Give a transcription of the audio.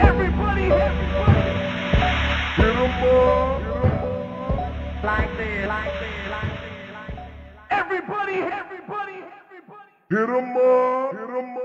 Everybody, everybody. Get em. Like this. Everybody, everybody, everybody. Up, get up.